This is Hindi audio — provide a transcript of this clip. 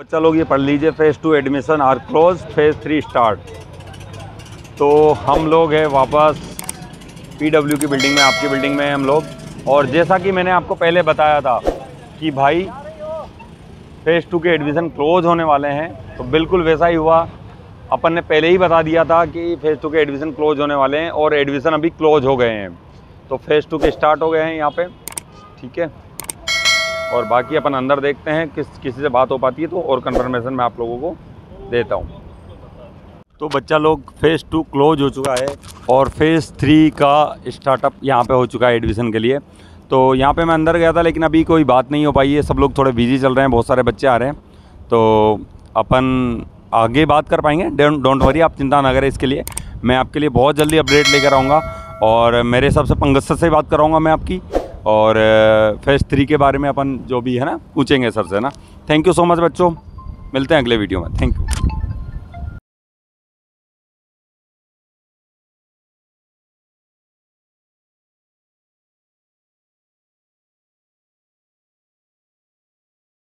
बच्चा लोग, ये पढ़ लीजिए phase two admission are close phase three start तो हम लोग हैं वापस पीडब्ल्यू की बिल्डिंग में, आपकी बिल्डिंग में हम लोग। और जैसा कि मैंने आपको पहले बताया था कि भाई फ़ेज़ टू के एडमिशन क्लोज होने वाले हैं तो बिल्कुल वैसा ही हुआ। अपन ने पहले ही बता दिया था कि फ़ेज़ टू के एडमिशन क्लोज होने वाले हैं और एडमिशन अभी क्लोज हो गए हैं। तो फ़ेज़ टू के स्टार्ट हो गए हैं यहाँ पे, ठीक है? और बाकी अपन अंदर देखते हैं किस, किसी से बात हो पाती है तो और कन्फर्मेशन मैं आप लोगों को देता हूँ। तो बच्चा लोग फ़ेज़ टू क्लोज हो चुका है और फ़ेज़ थ्री का स्टार्टअप यहाँ पे हो चुका है एडमिशन के लिए। तो यहाँ पे मैं अंदर गया था, लेकिन अभी कोई बात नहीं हो पाई है। सब लोग थोड़े बिज़ी चल रहे हैं, बहुत सारे बच्चे आ रहे हैं। तो अपन आगे बात कर पाएँगे। डोंट वरी आप चिंता ना करें इसके लिए। मैं आपके लिए बहुत जल्दी अपडेट लेकर आऊँगा और मेरे हिसाब से पंगत सर से बात कराऊँगा मैं आपकी। और फ़ेज़ थ्री के बारे में अपन जो भी है ना, पूछेंगे सर से ना? थैंक यू सो मच बच्चों। मिलते हैं अगले वीडियो में। Thank you